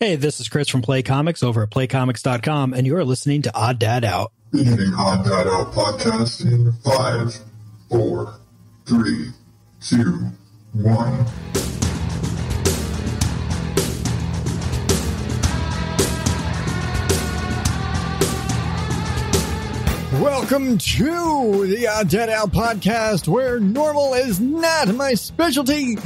Hey, this is Chris from Play Comics over at playcomics.com, and you're listening to Odd Dad Out. Beginning Odd Dad Out podcast in five, four, three, two, one. Welcome to the Odd Dad Out podcast, where normal is not my specialty.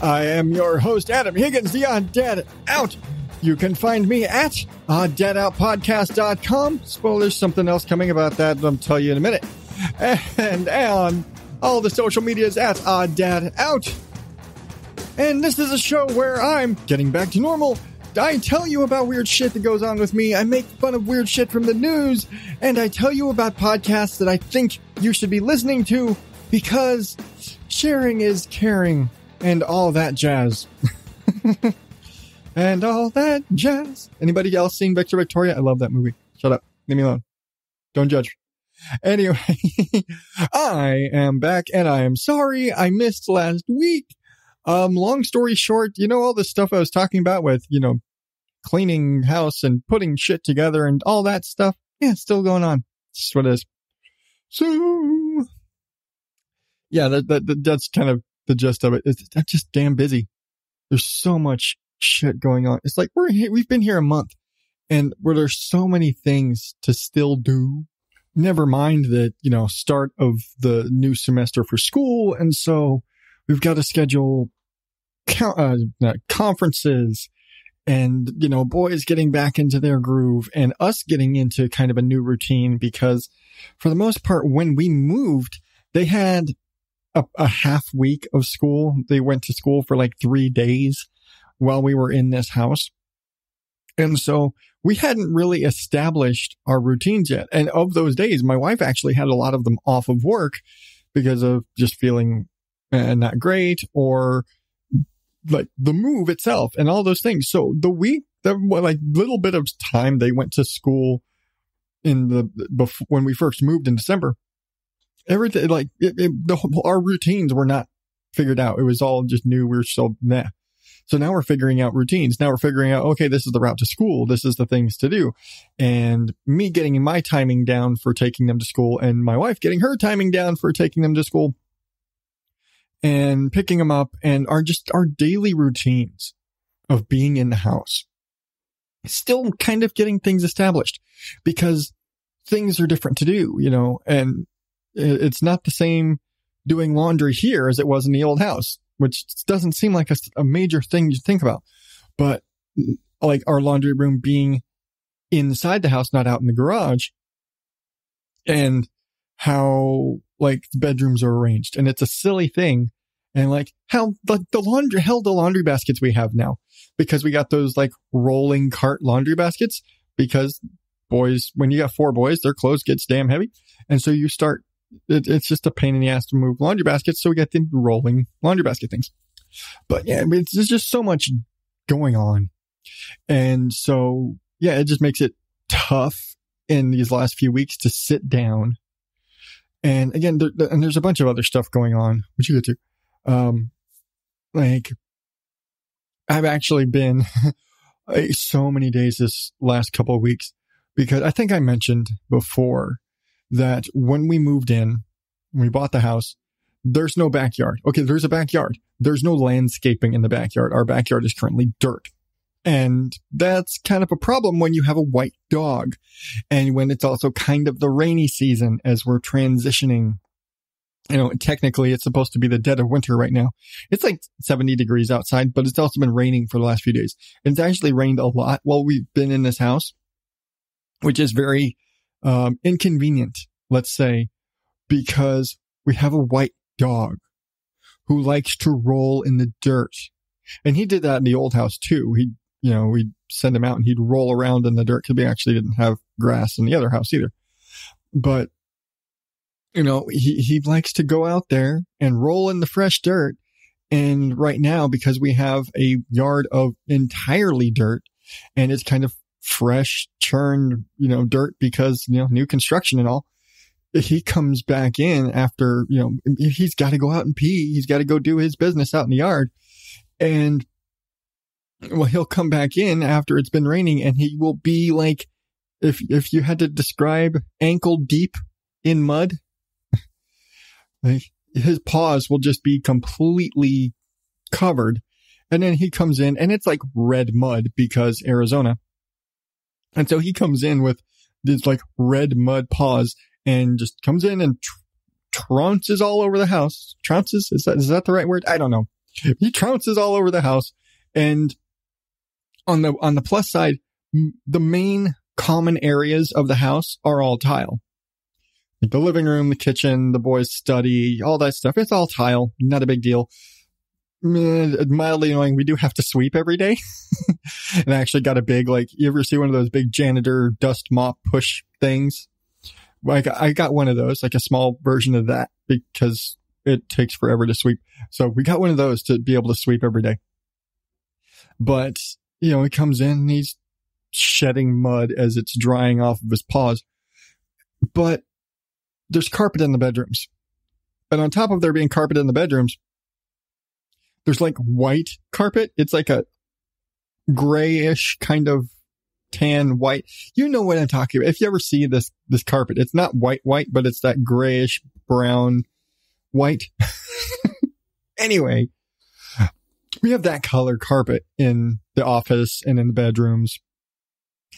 I am your host, Adam Higgins, the Odd Dad Out. You can find me at uh, oddadoutpodcast.com. Well, there's something else coming about that I'll tell you in a minute. And on all the social medias at uh, Odd Dad Out. And this is a show where I'm getting back to normal. I tell you about weird shit that goes on with me. I make fun of weird shit from the news. And I tell you about podcasts that I think you should be listening to because sharing is caring and all that jazz. and all that jazz. Anybody else seen Victor Victoria? I love that movie. Shut up. Leave me alone. Don't judge. Anyway, I am back and I am sorry I missed last week. Um, long story short, you know, all the stuff I was talking about with, you know, cleaning house and putting shit together and all that stuff. Yeah, still going on. That's what it is. So, yeah, that, that, that's kind of the gist of it. It's, that's just damn busy. There's so much shit going on. It's like we're here, we've been here a month and where there's so many things to still do. Never mind the, you know, start of the new semester for school. And so we've got to schedule uh, conferences and, you know, boys getting back into their groove and us getting into kind of a new routine because for the most part, when we moved, they had a, a half week of school. They went to school for like three days while we were in this house. And so we hadn't really established our routines yet. And of those days, my wife actually had a lot of them off of work because of just feeling uh, not great or like the move itself and all those things. So the week, the like little bit of time they went to school in the before when we first moved in December, everything like it, it, the, our routines were not figured out. It was all just new. We were so nah. So now we're figuring out routines. Now we're figuring out, okay, this is the route to school. This is the things to do. And me getting my timing down for taking them to school and my wife getting her timing down for taking them to school and picking them up and are just our daily routines of being in the house. Still kind of getting things established because things are different to do, you know, and it's not the same doing laundry here as it was in the old house which doesn't seem like a, a major thing to think about. But like our laundry room being inside the house, not out in the garage, and how like the bedrooms are arranged. And it's a silly thing. And like how the, the laundry, hell, the laundry baskets we have now, because we got those like rolling cart laundry baskets because boys, when you got four boys, their clothes gets damn heavy. And so you start it, it's just a pain in the ass to move laundry baskets. So we got the rolling laundry basket things. But yeah, it's, there's just so much going on. And so, yeah, it just makes it tough in these last few weeks to sit down. And again, there, and there's a bunch of other stuff going on, which you get to. Um, like, I've actually been so many days this last couple of weeks because I think I mentioned before that when we moved in, we bought the house, there's no backyard. Okay, there's a backyard. There's no landscaping in the backyard. Our backyard is currently dirt. And that's kind of a problem when you have a white dog and when it's also kind of the rainy season as we're transitioning. You know, technically it's supposed to be the dead of winter right now. It's like 70 degrees outside, but it's also been raining for the last few days. It's actually rained a lot while we've been in this house, which is very um, inconvenient, let's say, because we have a white dog who likes to roll in the dirt. And he did that in the old house too. He, you know, we'd send him out and he'd roll around in the dirt because we actually didn't have grass in the other house either. But, you know, he, he likes to go out there and roll in the fresh dirt. And right now, because we have a yard of entirely dirt and it's kind of fresh churned, you know, dirt because, you know, new construction and all. He comes back in after, you know, he's got to go out and pee. He's got to go do his business out in the yard. And well, he'll come back in after it's been raining and he will be like, if, if you had to describe ankle deep in mud, like his paws will just be completely covered. And then he comes in and it's like red mud because Arizona. And so he comes in with this like red mud paws and just comes in and tr- trounces all over the house. Trounces? Is that, is that the right word? I don't know. He trounces all over the house. And on the, on the plus side, the main common areas of the house are all tile. Like the living room, the kitchen, the boys' study, all that stuff. It's all tile. Not a big deal. Mildly annoying. We do have to sweep every day. and I actually got a big, like, you ever see one of those big janitor dust mop push things? Like, I got one of those, like a small version of that because it takes forever to sweep. So we got one of those to be able to sweep every day. But, you know, he comes in and he's shedding mud as it's drying off of his paws. But there's carpet in the bedrooms. And on top of there being carpet in the bedrooms, there's like white carpet. It's like a grayish kind of tan white. You know what I'm talking about. If you ever see this, this carpet, it's not white, white, but it's that grayish brown white. anyway, we have that color carpet in the office and in the bedrooms.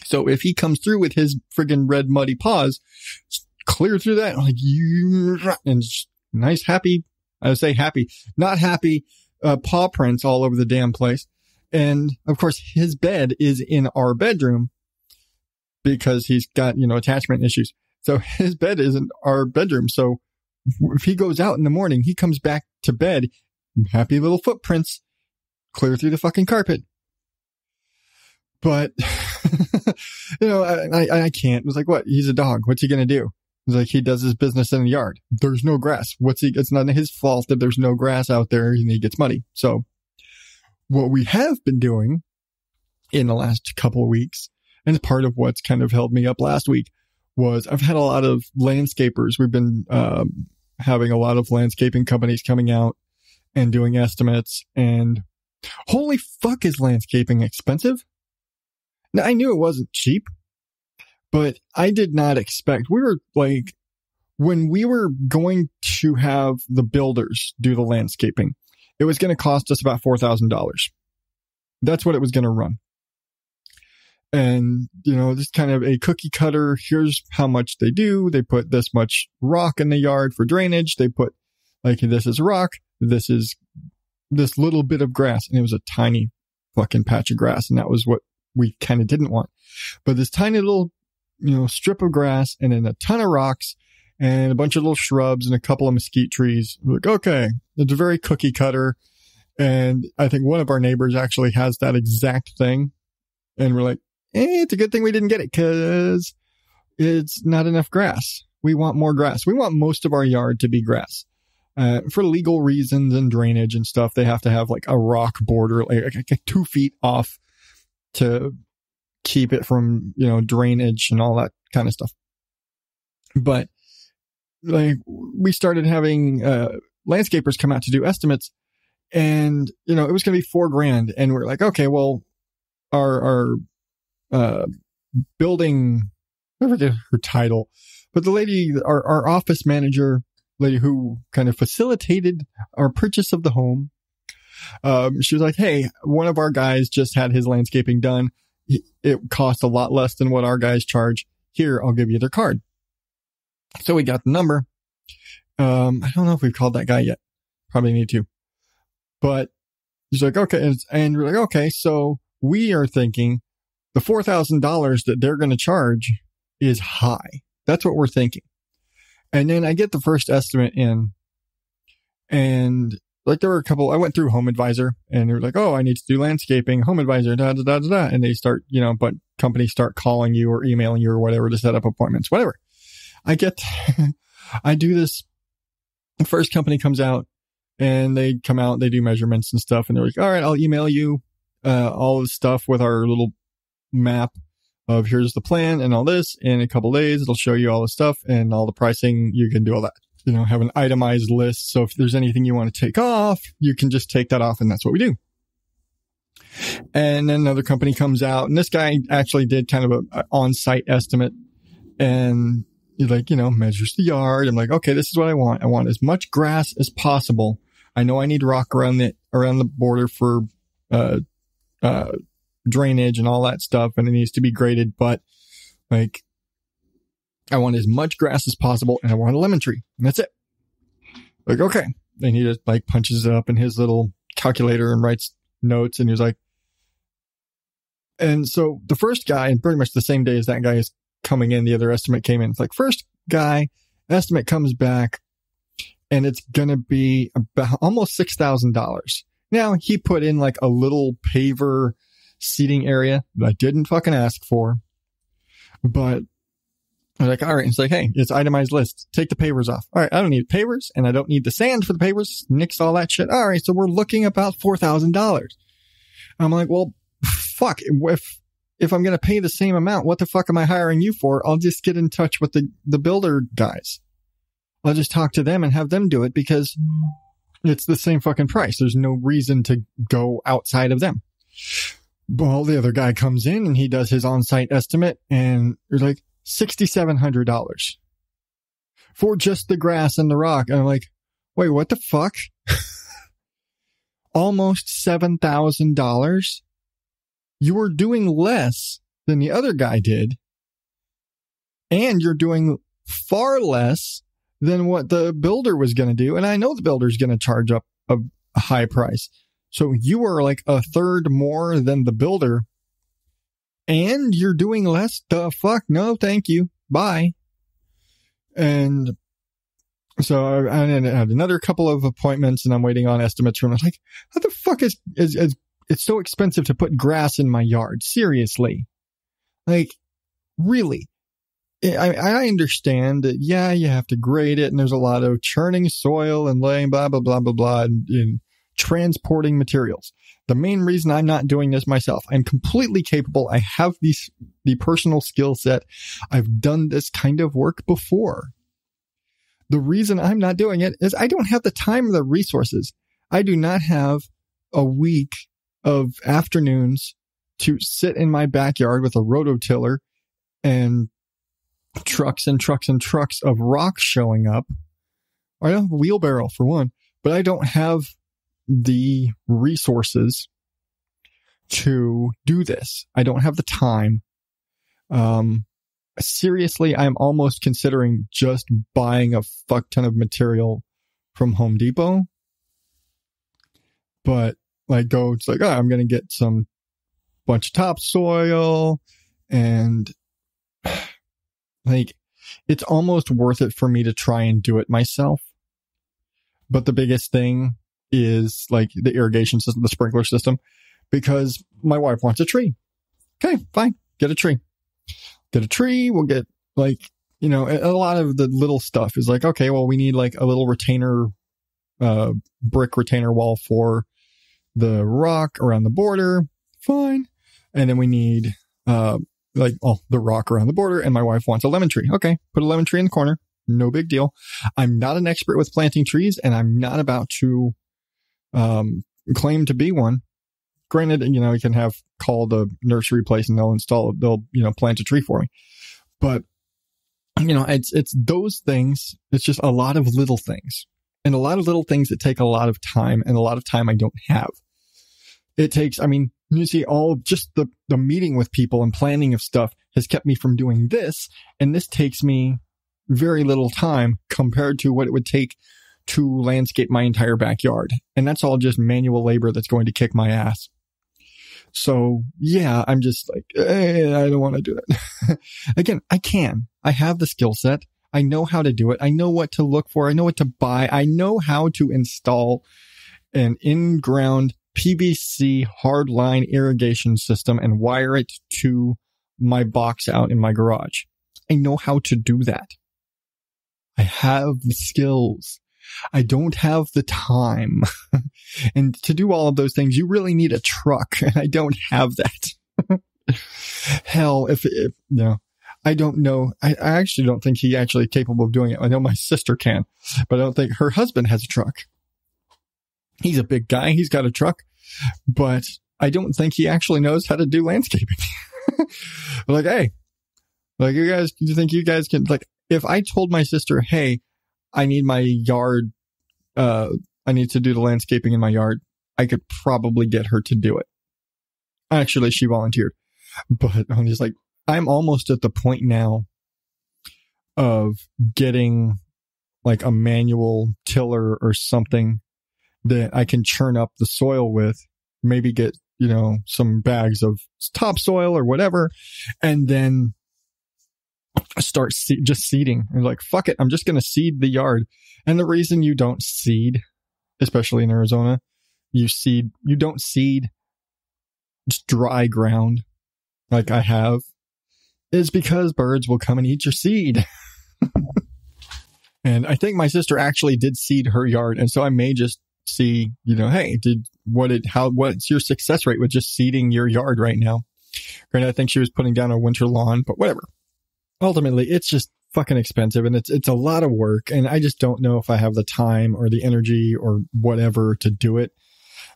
So if he comes through with his friggin' red muddy paws, clear through that, like you, and nice, happy, I would say happy, not happy, uh, paw prints all over the damn place. And of course, his bed is in our bedroom because he's got, you know, attachment issues. So his bed is in our bedroom. So if he goes out in the morning, he comes back to bed, happy little footprints clear through the fucking carpet. But, you know, I, I, I can't. It was like, what? He's a dog. What's he going to do? Like he does his business in the yard. There's no grass. What's he? It's not his fault that there's no grass out there and he gets money. So what we have been doing in the last couple of weeks, and part of what's kind of held me up last week was I've had a lot of landscapers. We've been, um, having a lot of landscaping companies coming out and doing estimates and holy fuck is landscaping expensive? Now I knew it wasn't cheap but I did not expect we were like when we were going to have the builders do the landscaping, it was going to cost us about $4,000. That's what it was going to run. And, you know, this kind of a cookie cutter. Here's how much they do. They put this much rock in the yard for drainage. They put like, this is rock. This is this little bit of grass. And it was a tiny fucking patch of grass. And that was what we kind of didn't want. But this tiny little you know, strip of grass and then a ton of rocks and a bunch of little shrubs and a couple of mesquite trees. Like, okay, it's a very cookie cutter. And I think one of our neighbors actually has that exact thing. And we're like, eh, it's a good thing we didn't get it because it's not enough grass. We want more grass. We want most of our yard to be grass. Uh, for legal reasons and drainage and stuff, they have to have like a rock border, like, like two feet off to keep it from, you know, drainage and all that kind of stuff. But like we started having, uh, landscapers come out to do estimates and, you know, it was going to be four grand. And we're like, okay, well, our, our, uh, building, I forget her title, but the lady, our, our office manager, lady who kind of facilitated our purchase of the home, um, she was like, Hey, one of our guys just had his landscaping done it costs a lot less than what our guys charge. Here, I'll give you their card. So we got the number. Um, I don't know if we've called that guy yet. Probably need to. But he's like, okay. And we're like, okay. So we are thinking the $4,000 that they're going to charge is high. That's what we're thinking. And then I get the first estimate in and like there were a couple, I went through Home Advisor and they're like, oh, I need to do landscaping, Home Advisor, da da da da da. And they start, you know, but companies start calling you or emailing you or whatever to set up appointments, whatever. I get, I do this. The first company comes out and they come out, they do measurements and stuff. And they're like, all right, I'll email you, uh, all the stuff with our little map of here's the plan and all this. In a couple days, it'll show you all the stuff and all the pricing. You can do all that you know, have an itemized list. So if there's anything you want to take off, you can just take that off and that's what we do. And then another company comes out and this guy actually did kind of a, a on-site estimate and he like, you know, measures the yard. I'm like, okay, this is what I want. I want as much grass as possible. I know I need rock around the, around the border for, uh, uh, drainage and all that stuff. And it needs to be graded, but like, I want as much grass as possible and I want a lemon tree and that's it. Like, okay. And he just like punches it up in his little calculator and writes notes and he was like, and so the first guy, and pretty much the same day as that guy is coming in, the other estimate came in. It's like first guy estimate comes back and it's going to be about almost $6,000. Now he put in like a little paver seating area that I didn't fucking ask for, but I'm like, all right. It's like, hey, it's itemized list. Take the pavers off. All right. I don't need pavers and I don't need the sand for the pavers. Nix all that shit. All right. So we're looking about $4,000. I'm like, well, fuck. If, if I'm going to pay the same amount, what the fuck am I hiring you for? I'll just get in touch with the, the builder guys. I'll just talk to them and have them do it because it's the same fucking price. There's no reason to go outside of them. Well, the other guy comes in and he does his on-site estimate and you're like, $6,700 for just the grass and the rock. And I'm like, wait, what the fuck? Almost $7,000. You were doing less than the other guy did. And you're doing far less than what the builder was going to do. And I know the builder's going to charge up a, high price. So you are like a third more than the builder and you're doing less. The fuck? No, thank you. Bye. And so I, I had another couple of appointments and I'm waiting on estimates from, like, how the fuck is, is, is, it's so expensive to put grass in my yard? Seriously. Like, really? I, I understand that, yeah, you have to grade it and there's a lot of churning soil and laying blah, blah, blah, blah, blah, and, and transporting materials. The main reason I'm not doing this myself, I'm completely capable. I have these, the personal skill set. I've done this kind of work before. The reason I'm not doing it is I don't have the time or the resources. I do not have a week of afternoons to sit in my backyard with a rototiller and trucks and trucks and trucks of rock showing up. I don't have a wheelbarrow for one, but I don't have the resources to do this. I don't have the time. Um, seriously, I'm almost considering just buying a fuck ton of material from Home Depot. But like go, it's like, oh, I'm going to get some bunch of topsoil and like it's almost worth it for me to try and do it myself. But the biggest thing is like the irrigation system, the sprinkler system, because my wife wants a tree. Okay, fine. Get a tree. Get a tree. We'll get like, you know, a, lot of the little stuff is like, okay, well, we need like a little retainer, uh, brick retainer wall for the rock around the border. Fine. And then we need, uh, like, oh, the rock around the border. And my wife wants a lemon tree. Okay. Put a lemon tree in the corner. No big deal. I'm not an expert with planting trees and I'm not about to um, claim to be one. Granted, you know, you can have call the nursery place and they'll install it. They'll, you know, plant a tree for me. But, you know, it's, it's those things. It's just a lot of little things and a lot of little things that take a lot of time and a lot of time I don't have. It takes, I mean, you see all just the, the meeting with people and planning of stuff has kept me from doing this. And this takes me very little time compared to what it would take to landscape my entire backyard. And that's all just manual labor that's going to kick my ass. So yeah, I'm just like, I don't want to do it. Again, I can. I have the skill set. I know how to do it. I know what to look for. I know what to buy. I know how to install an in-ground PVC hardline irrigation system and wire it to my box out in my garage. I know how to do that. I have the skills. I don't have the time. and to do all of those things, you really need a truck and I don't have that. Hell, if, if, know, I don't know. I, I actually don't think he actually capable of doing it. I know my sister can, but I don't think her husband has a truck. He's a big guy. He's got a truck, but I don't think he actually knows how to do landscaping. like, hey, like you guys, do you think you guys can, like, if I told my sister, hey, I need my yard, uh, I need to do the landscaping in my yard, I could probably get her to do it. Actually, she volunteered, but I'm just like, I'm almost at the point now of getting like a manual tiller or something that I can churn up the soil with, maybe get, you know, some bags of topsoil or whatever, and then start se- just seeding and like, fuck it. I'm just going to seed the yard. And the reason you don't seed, especially in Arizona, you seed, you don't seed just dry ground like I have is because birds will come and eat your seed. and I think my sister actually did seed her yard. And so I may just see, you know, hey, did what it, how, what's your success rate with just seeding your yard right now? Granted, I think she was putting down a winter lawn, but whatever. Ultimately, it's just fucking expensive and it's, it's a lot of work. And I just don't know if I have the time or the energy or whatever to do it,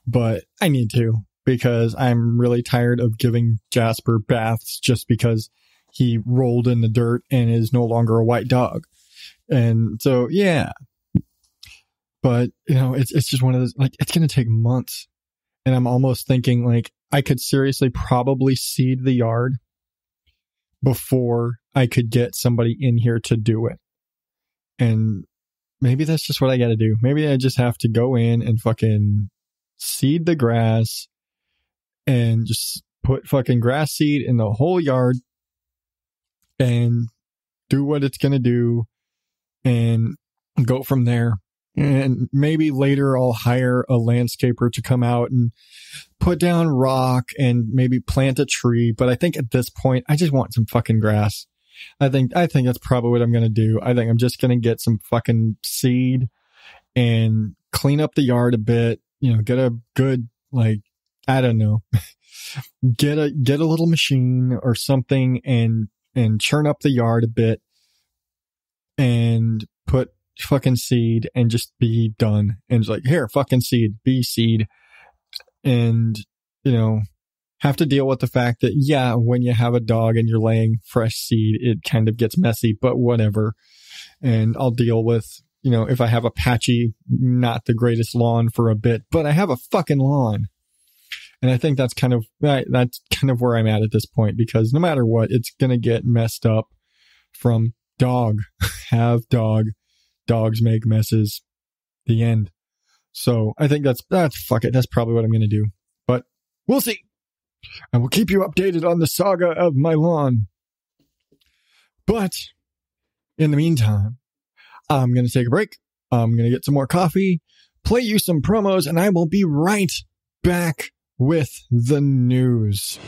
but I need to because I'm really tired of giving Jasper baths just because he rolled in the dirt and is no longer a white dog. And so, yeah. But, you know, it's, it's just one of those, like, it's going to take months. And I'm almost thinking, like, I could seriously probably seed the yard before I could get somebody in here to do it. And maybe that's just what I got to do. Maybe I just have to go in and fucking seed the grass and just put fucking grass seed in the whole yard and do what it's going to do and go from there. And maybe later I'll hire a landscaper to come out and put down rock and maybe plant a tree. But I think at this point, I just want some fucking grass. I think, I think that's probably what I'm going to do. I think I'm just going to get some fucking seed and clean up the yard a bit, you know, get a good, like, I don't know, get a, get a little machine or something and and churn up the yard a bit and put fucking seed and just be done. And it's like, here, fucking seed, be seed. And, you know, have to deal with the fact that, yeah, when you have a dog and you're laying fresh seed, it kind of gets messy, but whatever. And I'll deal with, you know, if I have a patchy, not the greatest lawn for a bit, but I have a fucking lawn. And I think that's kind of that's kind of where I'm at at this point because no matter what, it's gonna get messed up from dog have dog dogs make messes. The end. So I think that's that's fuck it. That's probably what I'm gonna do. But we'll see. I will keep you updated on the saga of my lawn. But in the meantime, I'm gonna take a break. I'm gonna get some more coffee, play you some promos, and I will be right back with the news.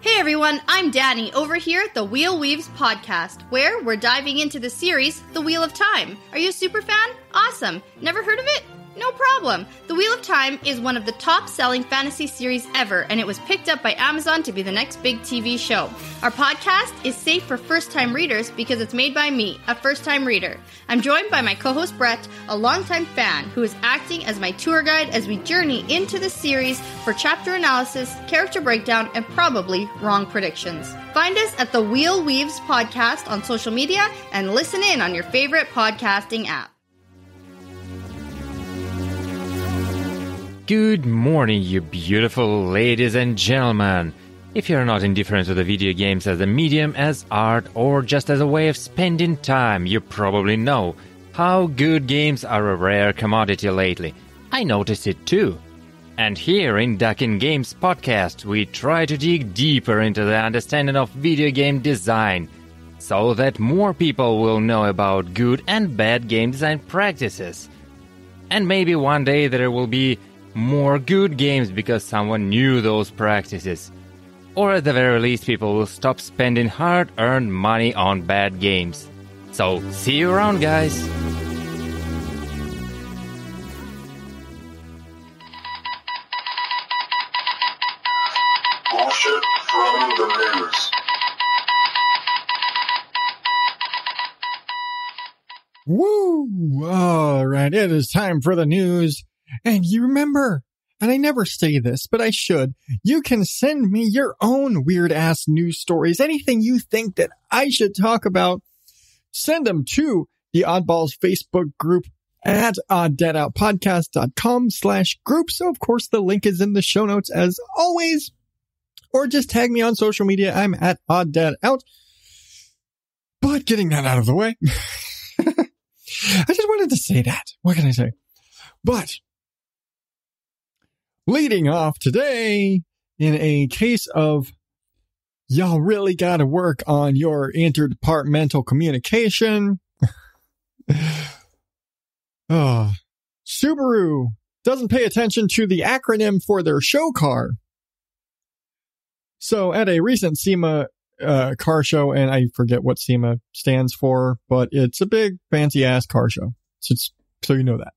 Hey everyone, I'm Danny over here at the Wheel Weaves podcast, where we're diving into the series The Wheel of Time. Are you a super fan? Awesome. Never heard of it? No problem. The Wheel of Time is one of the top selling fantasy series ever, and it was picked up by Amazon to be the next big TV show. Our podcast is safe for first time readers because it's made by me, a first time reader. I'm joined by my co host Brett, a longtime fan who is acting as my tour guide as we journey into the series for chapter analysis, character breakdown, and probably wrong predictions. Find us at the Wheel Weaves podcast on social media and listen in on your favorite podcasting app. Good morning, you beautiful ladies and gentlemen. If you're not indifferent to the video games as a medium, as art, or just as a way of spending time, you probably know how good games are a rare commodity lately. I noticed it too. And here in Duck In Games podcast, we try to dig deeper into the understanding of video game design so that more people will know about good and bad game design practices. And maybe one day there will be more good games because someone knew those practices. Or at the very least, people will stop spending hard earned money on bad games. So, see you around, guys! Bullshit from the news. Woo! All right. It is time for the news. And you remember, and I never say this, but I should, you can send me your own weird ass news stories, anything you think that I should talk about. Send them to the Oddballs Facebook group at odddadoutpodcast.com slash group. So of course the link is in the show notes as always, or just tag me on social media. I'm at odddadout. But getting that out of the way, I just wanted to say that. What can I say? But leading off today in a case of y'all really got to work on your interdepartmental communication. oh, Subaru doesn't pay attention to the acronym for their show car. So at a recent SEMA uh, car show, and I forget what SEMA stands for, but it's a big fancy ass car show. So, so you know that.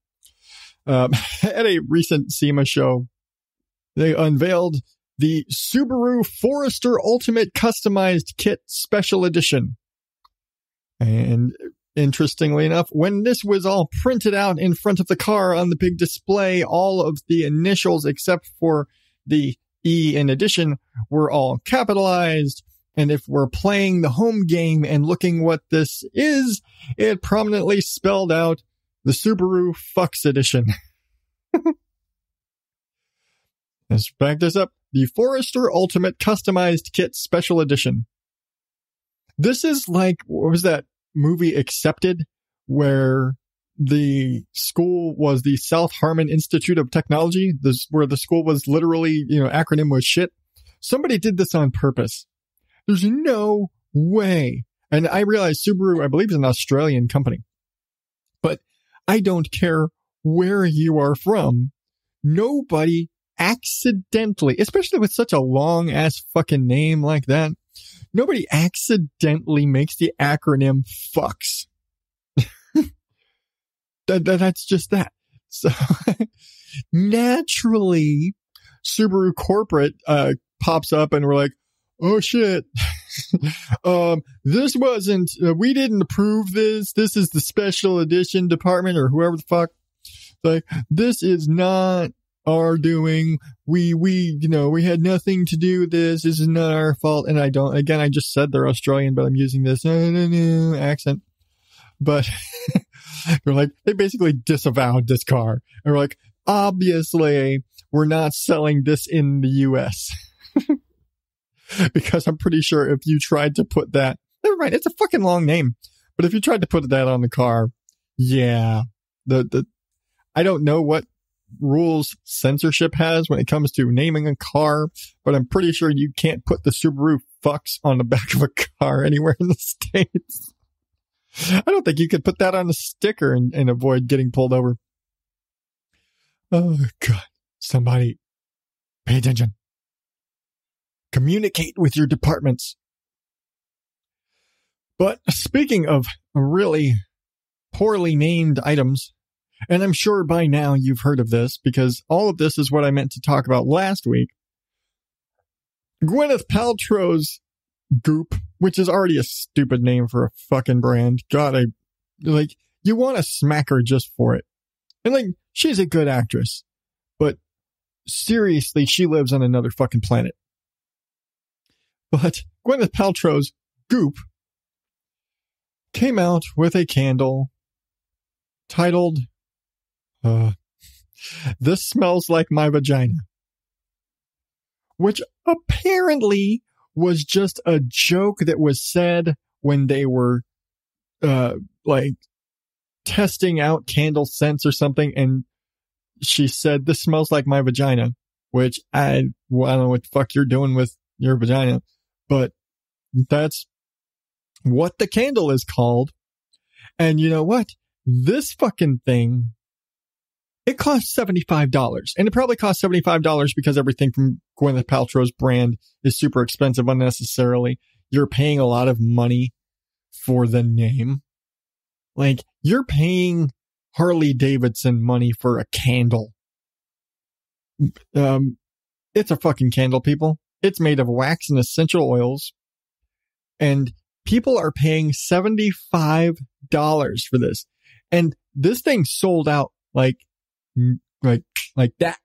Um, at a recent SEMA show, they unveiled the Subaru Forester Ultimate Customized Kit Special Edition. And interestingly enough, when this was all printed out in front of the car on the big display, all of the initials except for the E in addition were all capitalized. And if we're playing the home game and looking what this is, it prominently spelled out the Subaru Fucks Edition. Let's back this up. The Forester Ultimate Customized Kit Special Edition. This is like, what was that movie Accepted, where the school was the South Harmon Institute of Technology, this, where the school was literally, you know, acronym was shit. Somebody did this on purpose. There's no way. And I realize Subaru, I believe is an Australian company, but I don't care where you are from. Nobody accidentally, especially with such a long ass fucking name like that, nobody accidentally makes the acronym fucks. that, that, that's just that. So naturally, Subaru corporate, uh, pops up and we're like, oh shit. um, this wasn't, uh, we didn't approve this. This is the special edition department or whoever the fuck. Like, this is not our doing. We, we, you know, we had nothing to do with this. This is not our fault. And I don't, again, I just said they're Australian, but I'm using this accent. But they're like, they basically disavowed this car. And we're like, obviously, we're not selling this in the US. because I'm pretty sure if you tried to put that, never mind, it's a fucking long name. But if you tried to put that on the car, yeah, the, the, I don't know what rules censorship has when it comes to naming a car, but I'm pretty sure you can't put the Subaru fucks on the back of a car anywhere in the States. I don't think you could put that on a sticker and, and avoid getting pulled over. Oh God. Somebody pay attention. Communicate with your departments. But speaking of really poorly named items, and I'm sure by now you've heard of this because all of this is what I meant to talk about last week. Gwyneth Paltrow's Goop, which is already a stupid name for a fucking brand. God, I like you want to smack her just for it. And like she's a good actress, but seriously, she lives on another fucking planet. But Gwyneth Paltrow's Goop came out with a candle titled uh, This Smells Like My Vagina, which apparently was just a joke that was said when they were uh, like testing out candle scents or something. And she said, This smells like my vagina, which I, I don't know what the fuck you're doing with your vagina, but that's what the candle is called. And you know what? This fucking thing it costs $75 and it probably costs $75 because everything from Gwyneth Paltrow's brand is super expensive unnecessarily. You're paying a lot of money for the name. Like you're paying Harley Davidson money for a candle. Um, it's a fucking candle, people. It's made of wax and essential oils. And people are paying $75 for this. And this thing sold out like Like, like that.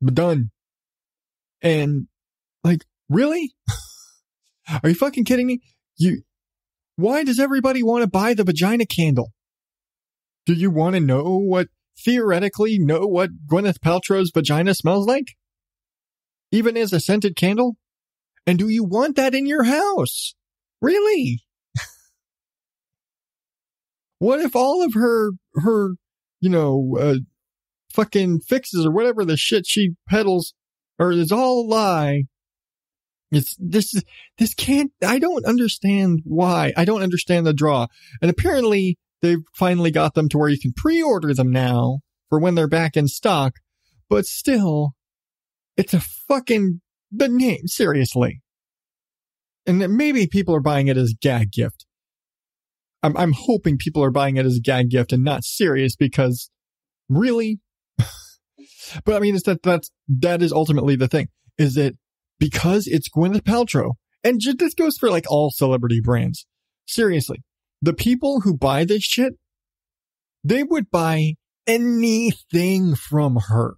But done. And like, really? Are you fucking kidding me? You, why does everybody want to buy the vagina candle? Do you want to know what, theoretically know what Gwyneth Paltrow's vagina smells like? Even as a scented candle? And do you want that in your house? Really? what if all of her, her, you know, uh, fucking fixes or whatever the shit she peddles or it's all a lie? It's this, this can't, I don't understand why. I don't understand the draw. And apparently they've finally got them to where you can pre-order them now for when they're back in stock, but still, it's a fucking, the name, seriously. And maybe people are buying it as gag gift. I'm, I'm hoping people are buying it as a gag gift and not serious because really? but I mean, it's that, that's, that is ultimately the thing is that because it's Gwyneth Paltrow and just, this goes for like all celebrity brands. Seriously, the people who buy this shit, they would buy anything from her.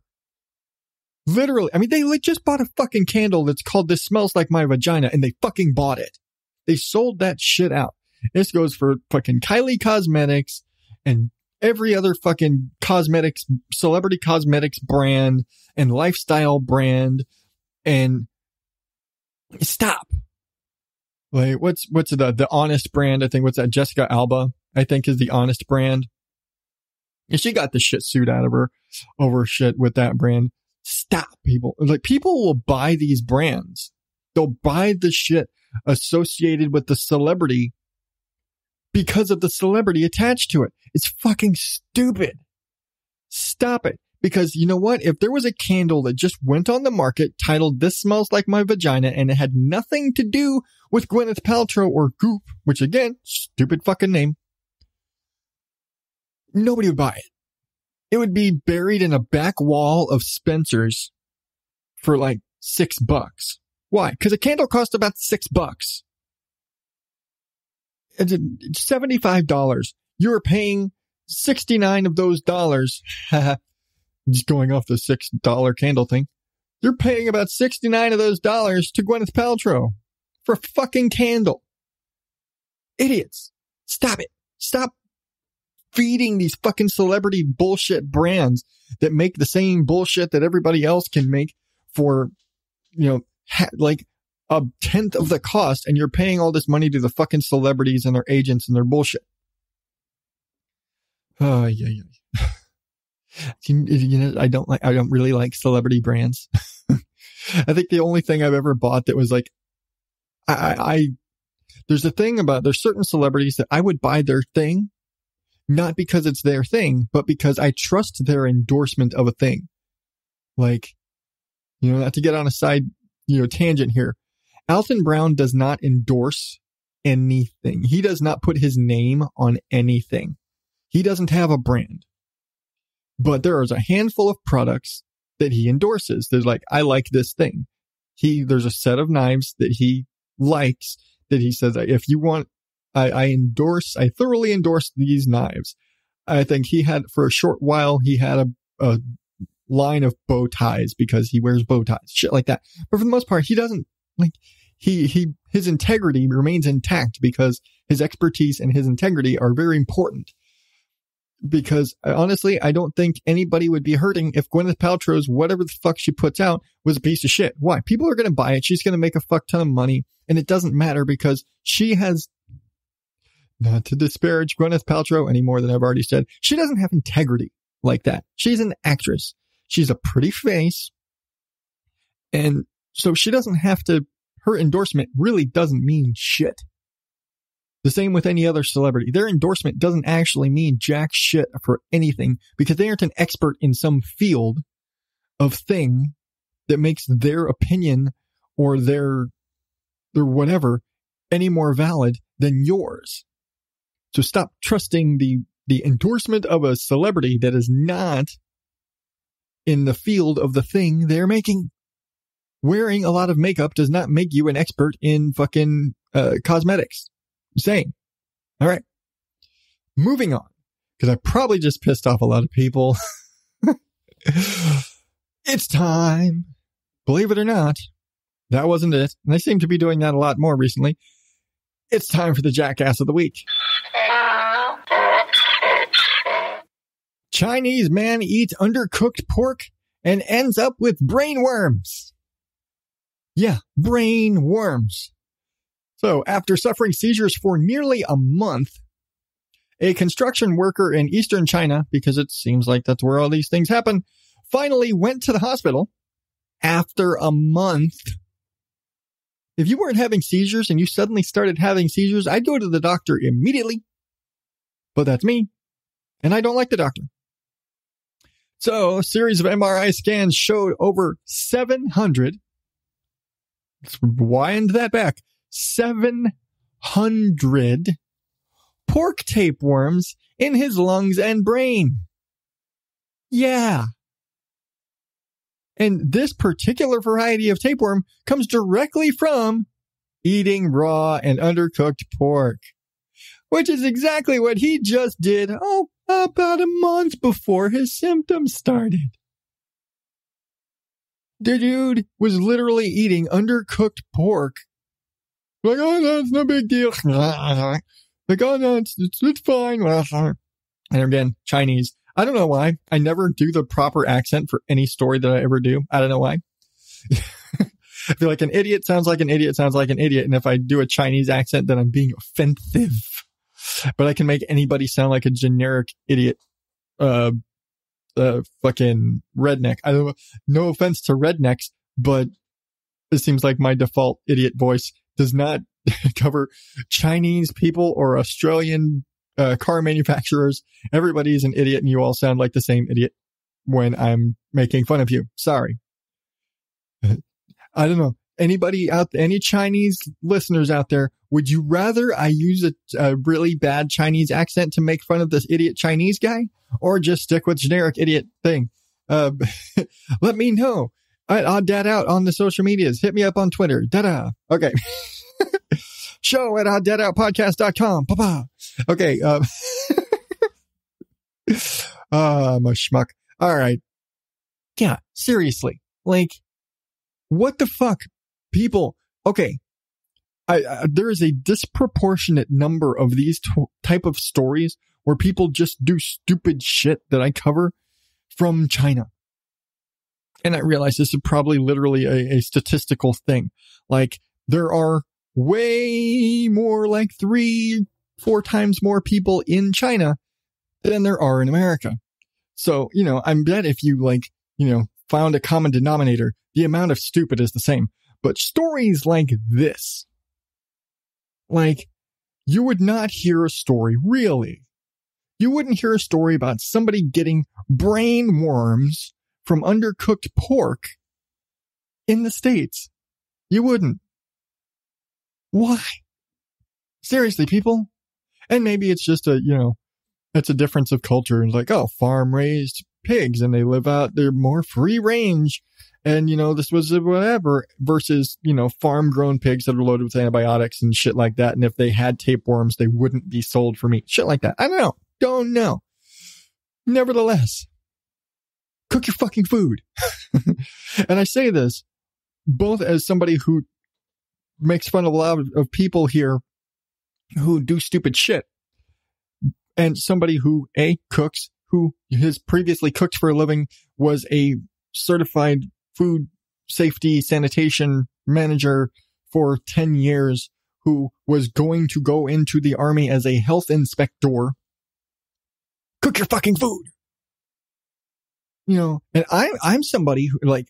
Literally. I mean, they just bought a fucking candle that's called This Smells Like My Vagina and they fucking bought it. They sold that shit out. This goes for fucking Kylie Cosmetics and every other fucking cosmetics, celebrity cosmetics brand and lifestyle brand. And stop. Like, what's, what's the, the honest brand? I think what's that? Jessica Alba, I think is the honest brand. And she got the shit suit out of her over shit with that brand. Stop people. Like people will buy these brands. They'll buy the shit associated with the celebrity because of the celebrity attached to it. It's fucking stupid. Stop it. Because you know what? If there was a candle that just went on the market titled This Smells Like My Vagina and it had nothing to do with Gwyneth Paltrow or Goop, which again, stupid fucking name, nobody would buy it. It would be buried in a back wall of Spencer's for like six bucks. Why? Because a candle costs about six bucks. It's $75. You're paying 69 of those dollars. Just going off the six dollar candle thing. You're paying about 69 of those dollars to Gwyneth Paltrow for a fucking candle. Idiots. Stop it. Stop feeding these fucking celebrity bullshit brands that make the same bullshit that everybody else can make for, you know, ha- like a tenth of the cost and you're paying all this money to the fucking celebrities and their agents and their bullshit. Oh, yeah, yeah. you, you know, I don't like, I don't really like celebrity brands. I think the only thing I've ever bought that was like, I, I, there's a thing about, there's certain celebrities that I would buy their thing, not because it's their thing, but because I trust their endorsement of a thing. Like, you know, not to get on a side, you know, tangent here. Alton Brown does not endorse anything. He does not put his name on anything. He doesn't have a brand. But there is a handful of products that he endorses. There's like, I like this thing. He, there's a set of knives that he likes that he says, if you want, I, I endorse, I thoroughly endorse these knives. I think he had, for a short while, he had a, a line of bow ties because he wears bow ties, shit like that. But for the most part, he doesn't like, he, he, his integrity remains intact because his expertise and his integrity are very important because uh, honestly, I don't think anybody would be hurting if Gwyneth Paltrow's whatever the fuck she puts out was a piece of shit. Why? People are going to buy it. She's going to make a fuck ton of money and it doesn't matter because she has not to disparage Gwyneth Paltrow any more than I've already said. She doesn't have integrity like that. She's an actress. She's a pretty face. And so she doesn't have to, her endorsement really doesn't mean shit. The same with any other celebrity. Their endorsement doesn't actually mean jack shit for anything because they aren't an expert in some field of thing that makes their opinion or their, their whatever any more valid than yours. So stop trusting the, the endorsement of a celebrity that is not in the field of the thing they're making. Wearing a lot of makeup does not make you an expert in fucking uh, cosmetics saying. All right. Moving on. Cause I probably just pissed off a lot of people. it's time. Believe it or not, that wasn't it. And they seem to be doing that a lot more recently. It's time for the jackass of the week. Chinese man eats undercooked pork and ends up with brain worms. Yeah, brain worms. So after suffering seizures for nearly a month, a construction worker in eastern China, because it seems like that's where all these things happen, finally went to the hospital after a month. If you weren't having seizures and you suddenly started having seizures, I'd go to the doctor immediately. But that's me. And I don't like the doctor. So a series of MRI scans showed over 700. Wind that back. 700 pork tapeworms in his lungs and brain. Yeah. And this particular variety of tapeworm comes directly from eating raw and undercooked pork, which is exactly what he just did. Oh, about a month before his symptoms started. The dude was literally eating undercooked pork. Like, oh, no, it's no big deal. Like, oh, no, it's, it's, it's fine. And again, Chinese. I don't know why. I never do the proper accent for any story that I ever do. I don't know why. I feel like an idiot sounds like an idiot sounds like an idiot. And if I do a Chinese accent, then I'm being offensive but I can make anybody sound like a generic idiot, uh, uh, fucking redneck. I don't, no offense to rednecks, but it seems like my default idiot voice does not cover Chinese people or Australian uh, car manufacturers. Everybody's an idiot and you all sound like the same idiot when I'm making fun of you. Sorry. I don't know anybody out, any Chinese listeners out there, would you rather I use a, a, really bad Chinese accent to make fun of this idiot Chinese guy or just stick with generic idiot thing? Uh, let me know. I, I'll dad out on the social medias. Hit me up on Twitter. Dada. Okay. Show at odddadoutpodcast.com. Papa. Okay. Um, uh, I'm a schmuck. All right. Yeah. Seriously. Like, what the fuck? People, okay, I, I, there is a disproportionate number of these t- type of stories where people just do stupid shit that I cover from China. And I realize this is probably literally a, a statistical thing. Like there are way more, like three, four times more people in China than there are in America. So, you know, I bet if you like, you know, found a common denominator, the amount of stupid is the same. But stories like this, like, you would not hear a story really. You wouldn't hear a story about somebody getting brain worms from undercooked pork in the States. You wouldn't. Why? Seriously, people? And maybe it's just a, you know, it's a difference of culture. Like, oh, farm raised pigs and they live out, they're more free range and you know this was whatever versus you know farm grown pigs that are loaded with antibiotics and shit like that. And if they had tapeworms they wouldn't be sold for meat. Shit like that. I don't know. Don't know. Nevertheless cook your fucking food. And i say this both as somebody who makes fun of a lot of, of people here who do stupid shit and somebody who a cooks who has previously cooked for a living was a certified food safety sanitation manager for 10 years who was going to go into the army as a health inspector. Cook your fucking food. You know, and I'm, I'm somebody who like,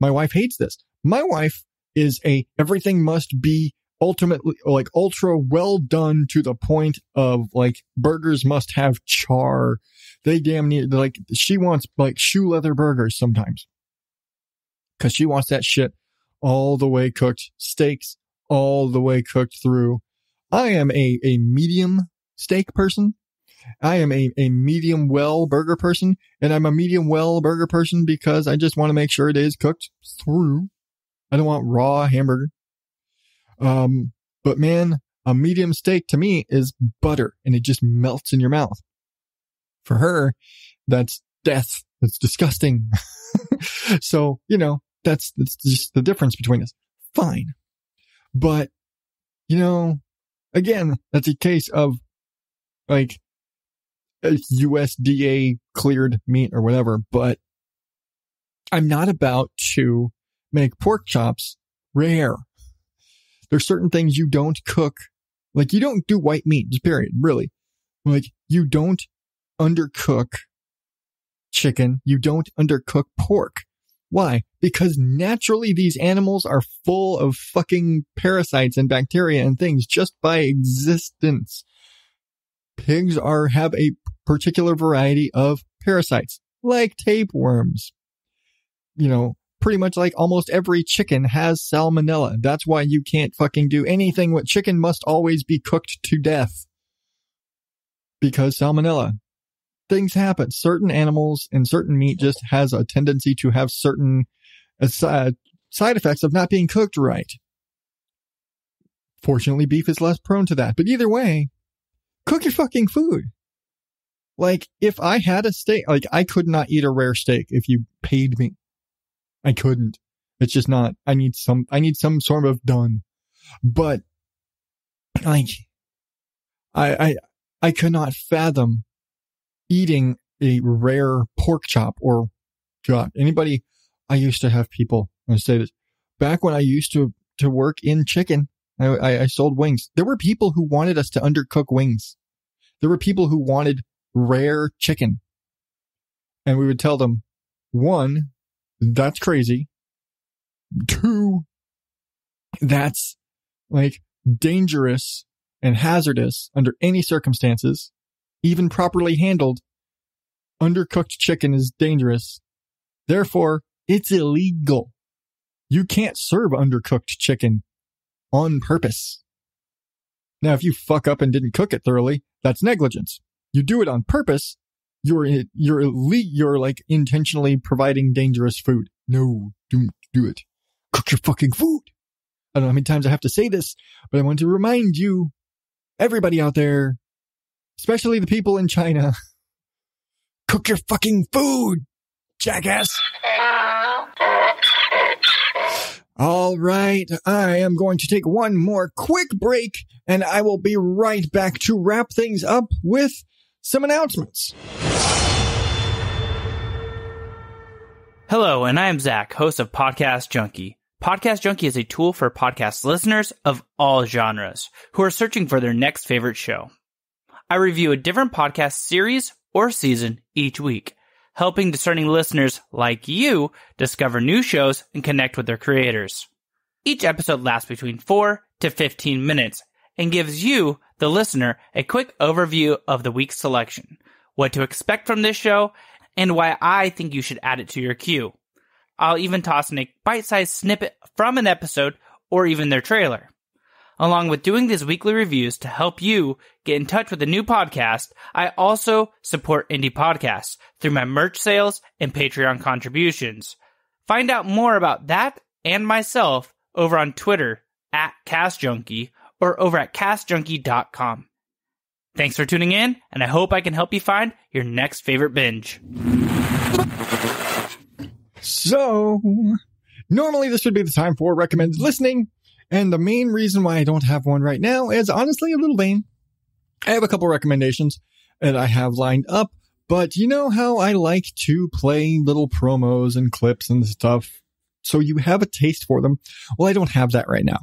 my wife hates this. My wife is a everything must be ultimately like ultra well done to the point of like burgers must have char. They damn near like she wants like shoe leather burgers sometimes because she wants that shit all the way cooked, steaks all the way cooked through. I am a, a medium steak person. I am a, a medium well burger person and I'm a medium well burger person because I just want to make sure it is cooked through. I don't want raw hamburger. Um, but man, a medium steak to me is butter and it just melts in your mouth. For her, that's death It's disgusting. so, you know, that's, that's just the difference between us. Fine. But, you know, again, that's a case of like USDA cleared meat or whatever, but I'm not about to make pork chops rare. There's certain things you don't cook. Like you don't do white meat, just period, really. Like you don't undercook chicken. You don't undercook pork. Why? Because naturally these animals are full of fucking parasites and bacteria and things just by existence. Pigs are, have a particular variety of parasites, like tapeworms. You know, pretty much like almost every chicken has salmonella. That's why you can't fucking do anything with chicken must always be cooked to death. Because salmonella. Things happen. Certain animals and certain meat just has a tendency to have certain uh, side effects of not being cooked right. Fortunately, beef is less prone to that. But either way, cook your fucking food. Like, if I had a steak, like, I could not eat a rare steak if you paid me. I couldn't. It's just not, I need some, I need some sort of done. But, like, I, I, I could not fathom eating a rare pork chop or, God, anybody, I used to have people, I say this, back when I used to, to work in chicken, I, I, I sold wings. There were people who wanted us to undercook wings. There were people who wanted rare chicken. And we would tell them, one, that's crazy. Two, that's like dangerous and hazardous under any circumstances. Even properly handled, undercooked chicken is dangerous. Therefore, it's illegal. You can't serve undercooked chicken on purpose. Now, if you fuck up and didn't cook it thoroughly, that's negligence. You do it on purpose, you're you're elite, you're like intentionally providing dangerous food. No, don't do it. Cook your fucking food. I don't know how many times I have to say this, but I want to remind you, everybody out there, especially the people in China, cook your fucking food, jackass. All right, I am going to take one more quick break and I will be right back to wrap things up with some announcements. Hello, and I am Zach, host of Podcast Junkie. Podcast Junkie is a tool for podcast listeners of all genres who are searching for their next favorite show. I review a different podcast series or season each week, helping discerning listeners like you discover new shows and connect with their creators. Each episode lasts between 4 to 15 minutes and gives you, the listener, a quick overview of the week's selection, what to expect from this show, and why I think you should add it to your queue. I'll even toss in a bite-sized snippet from an episode or even their trailer. Along with doing these weekly reviews to help you get in touch with a new podcast, I also support indie podcasts through my merch sales and Patreon contributions. Find out more about that and myself over on Twitter at CastJunkie or over at castjunkie.com. Thanks for tuning in, and I hope I can help you find your next favorite binge. So, normally this would be the time for recommended listening, and the main reason why I don't have one right now is honestly a little vain. I have a couple recommendations that I have lined up, but you know how I like to play little promos and clips and stuff, so you have a taste for them. Well, I don't have that right now.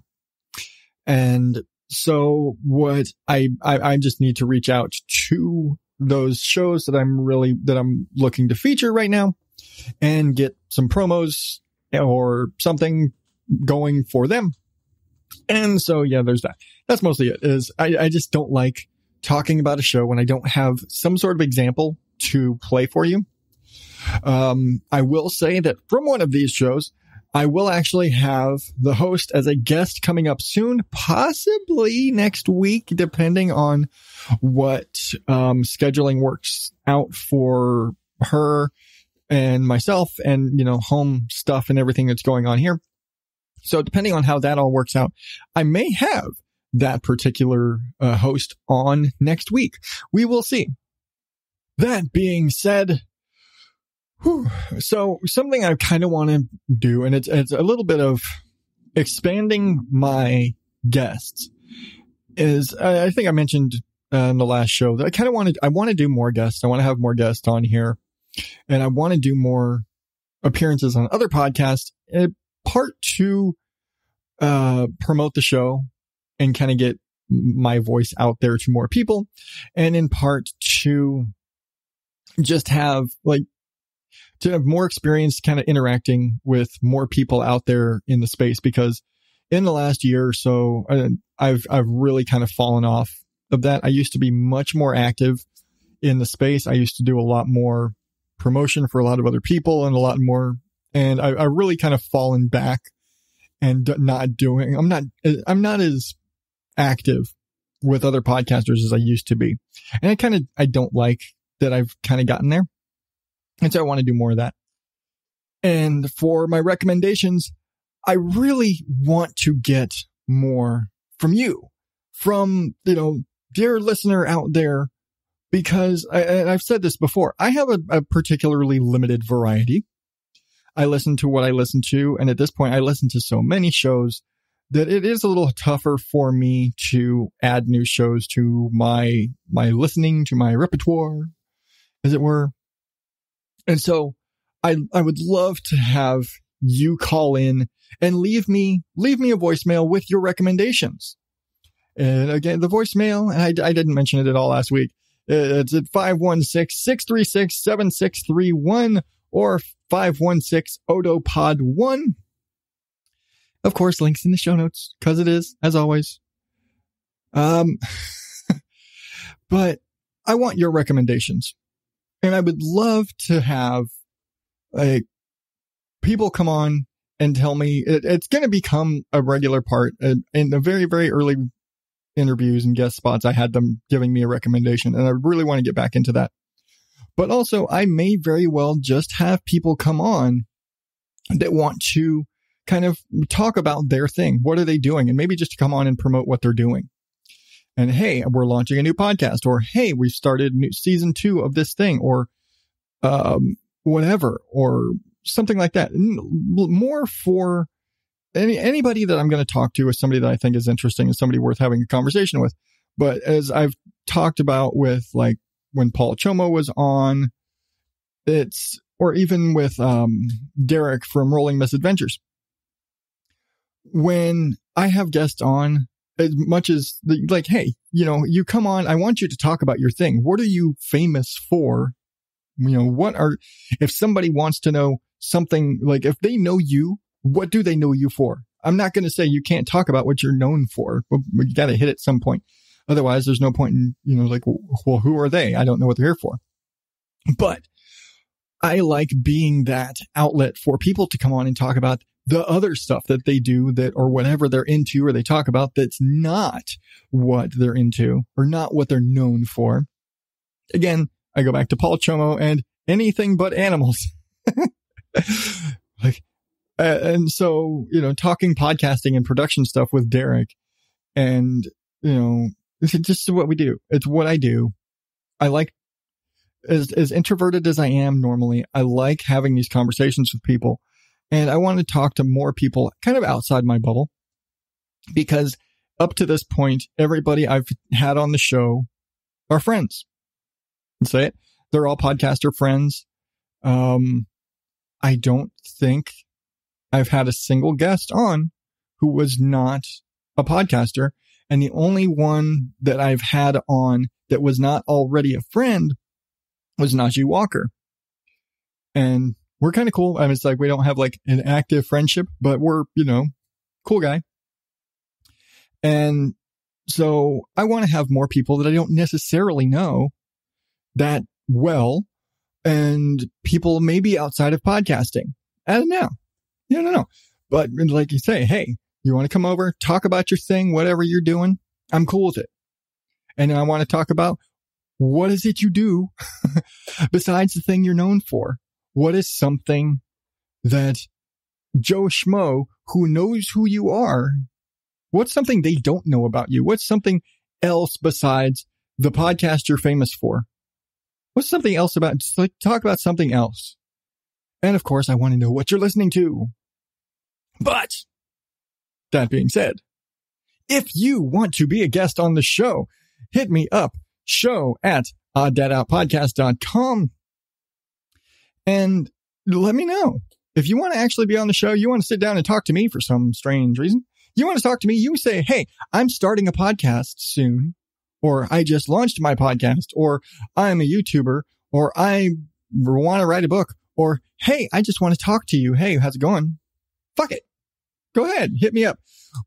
And so what I, I, I just need to reach out to those shows that I'm really, that I'm looking to feature right now and get some promos or something going for them. And so, yeah, there's that. That's mostly it is I, I just don't like talking about a show when I don't have some sort of example to play for you. Um, I will say that from one of these shows, I will actually have the host as a guest coming up soon, possibly next week, depending on what um, scheduling works out for her and myself and, you know, home stuff and everything that's going on here. So depending on how that all works out, I may have that particular uh, host on next week. We will see. That being said, Whew. So something I kind of want to do, and it's it's a little bit of expanding my guests. Is I, I think I mentioned uh, in the last show that I kind of wanted I want to do more guests. I want to have more guests on here, and I want to do more appearances on other podcasts. Part to uh, promote the show and kind of get my voice out there to more people, and in part to just have like to have more experience kind of interacting with more people out there in the space because in the last year or so uh, I've I've really kind of fallen off of that. I used to be much more active in the space. I used to do a lot more promotion for a lot of other people and a lot more and I, I really kind of fallen back and not doing I'm not I'm not as active with other podcasters as I used to be. And I kind of I don't like that I've kind of gotten there. And so I want to do more of that. And for my recommendations, I really want to get more from you, from, you know, dear listener out there, because I, I've said this before, I have a, a particularly limited variety. I listen to what I listen to. And at this point, I listen to so many shows that it is a little tougher for me to add new shows to my, my listening, to my repertoire, as it were. And so I, I would love to have you call in and leave me, leave me a voicemail with your recommendations. And again, the voicemail, and I, I didn't mention it at all last week. It's at 516-636-7631 or 516-ODOPOD1. Of course, links in the show notes, cause it is, as always. Um, but I want your recommendations. And I would love to have like people come on and tell me it, it's going to become a regular part in, in the very, very early interviews and guest spots. I had them giving me a recommendation and I really want to get back into that. But also I may very well just have people come on that want to kind of talk about their thing. What are they doing? And maybe just to come on and promote what they're doing and hey, we're launching a new podcast, or hey, we've started new season two of this thing, or um, whatever, or something like that. More for any anybody that I'm going to talk to is somebody that I think is interesting and somebody worth having a conversation with. But as I've talked about with like when Paul Chomo was on, it's or even with um, Derek from Rolling Misadventures. When I have guests on as much as the, like, hey, you know, you come on, I want you to talk about your thing. What are you famous for? You know, what are, if somebody wants to know something, like if they know you, what do they know you for? I'm not going to say you can't talk about what you're known for, but you got to hit at some point. Otherwise, there's no point in, you know, like, well, who are they? I don't know what they're here for. But I like being that outlet for people to come on and talk about the other stuff that they do that or whatever they're into or they talk about that's not what they're into or not what they're known for. Again, I go back to Paul Chomo and anything but animals. like, and so, you know, talking podcasting and production stuff with Derek and, you know, it's just what we do. It's what I do. I like as, as introverted as I am normally, I like having these conversations with people and I want to talk to more people kind of outside my bubble because up to this point, everybody I've had on the show are friends. Let's say it. They're all podcaster friends. Um, I don't think I've had a single guest on who was not a podcaster. And the only one that I've had on that was not already a friend was Najee Walker. And we're kind of cool. I mean, it's like we don't have like an active friendship, but we're, you know, cool guy. And so I want to have more people that I don't necessarily know that well and people maybe outside of podcasting. I don't know. You don't know. But like you say, hey, you want to come over, talk about your thing, whatever you're doing. I'm cool with it. And I want to talk about what is it you do besides the thing you're known for? What is something that Joe Schmo, who knows who you are, what's something they don't know about you? What's something else besides the podcast you're famous for? What's something else about, just like talk about something else. And of course, I want to know what you're listening to. But that being said, if you want to be a guest on the show, hit me up, show at odddadoutpodcast.com and let me know. If you want to actually be on the show, you want to sit down and talk to me for some strange reason, you want to talk to me, you say, Hey, I'm starting a podcast soon, or I just launched my podcast, or I'm a YouTuber, or I want to write a book, or Hey, I just want to talk to you. Hey, how's it going? Fuck it. Go ahead. Hit me up.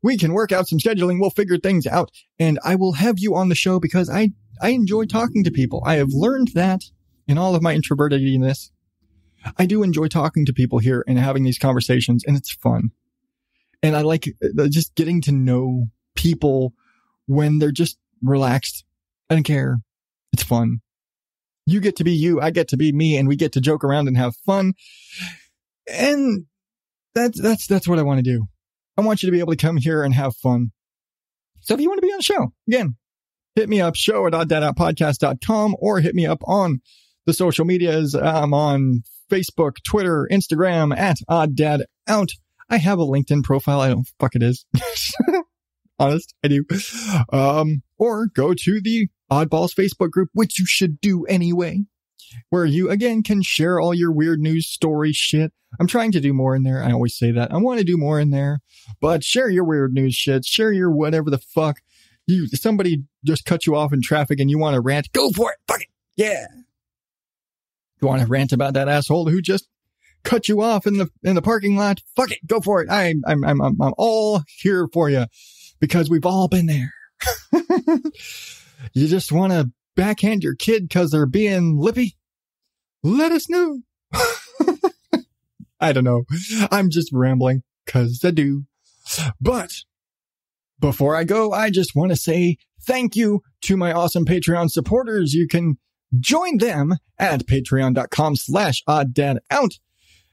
We can work out some scheduling. We'll figure things out and I will have you on the show because I, I enjoy talking to people. I have learned that in all of my introvertedness. I do enjoy talking to people here and having these conversations and it's fun. And I like uh, just getting to know people when they're just relaxed. I don't care. It's fun. You get to be you. I get to be me and we get to joke around and have fun. And that's, that's, that's what I want to do. I want you to be able to come here and have fun. So if you want to be on the show, again, hit me up, show at odddadoutpodcast.com or hit me up on the social medias. I'm on Facebook, Twitter, Instagram at odddadout. I have a LinkedIn profile. I don't fuck it is. Honest, I do. Um, or go to the Oddballs Facebook group, which you should do anyway, where you again can share all your weird news story shit. I'm trying to do more in there. I always say that. I want to do more in there, but share your weird news shit. Share your whatever the fuck. You, somebody just cut you off in traffic and you want to rant. Go for it. Fuck it. Yeah. You want to rant about that asshole who just cut you off in the, in the parking lot? Fuck it. Go for it. I, I'm, I'm, I'm, I'm all here for you because we've all been there. you just want to backhand your kid because they're being lippy? Let us know. I don't know. I'm just rambling because I do. But before I go, I just want to say thank you to my awesome Patreon supporters. You can join them at patreon.com slash odddadout.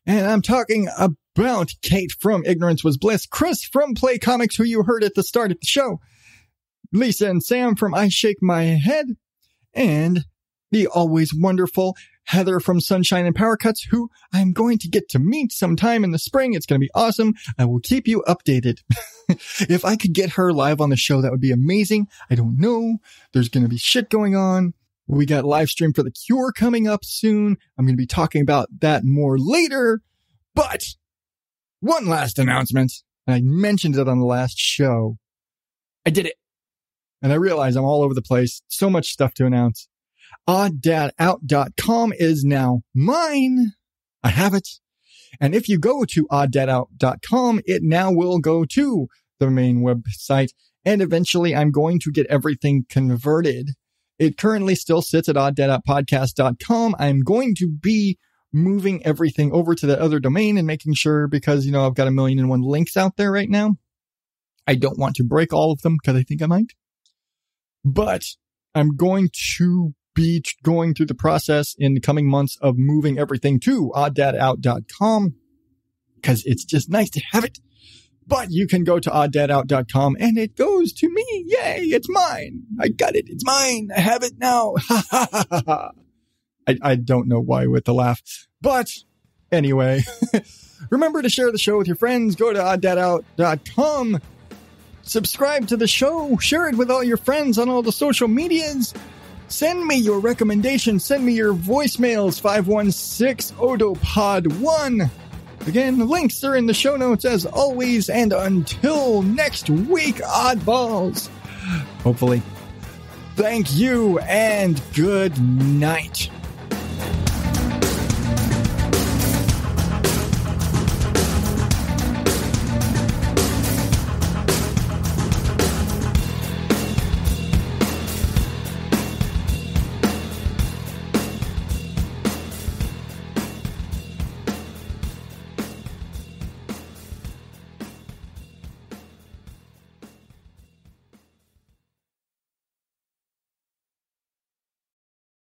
And I'm talking about Kate from Ignorance Was Bliss, Chris from Play Comics, who you heard at the start of the show, Lisa and Sam from I Shake My Head, and the always wonderful Heather from Sunshine and Power Cuts, who I'm going to get to meet sometime in the spring. It's going to be awesome. I will keep you updated. if I could get her live on the show, that would be amazing. I don't know. There's going to be shit going on. We got live stream for the cure coming up soon. I'm going to be talking about that more later. But one last announcement. I mentioned it on the last show. I did it. And I realize I'm all over the place. So much stuff to announce. Odddadout.com is now mine. I have it. And if you go to odddadout.com, it now will go to the main website. And eventually I'm going to get everything converted. It currently still sits at odddadoutpodcast.com. I'm going to be moving everything over to the other domain and making sure because, you know, I've got a million and one links out there right now. I don't want to break all of them because I think I might, but I'm going to be going through the process in the coming months of moving everything to odddadout.com because it's just nice to have it. But you can go to odddadout.com and it goes to me. Yay, it's mine. I got it. It's mine. I have it now. I, I don't know why with the laugh, but anyway, remember to share the show with your friends. Go to odddadout.com. Subscribe to the show. Share it with all your friends on all the social medias. Send me your recommendations. Send me your voicemails 516 Odopod 1. Again, links are in the show notes as always. And until next week, oddballs. Hopefully. Thank you and good night.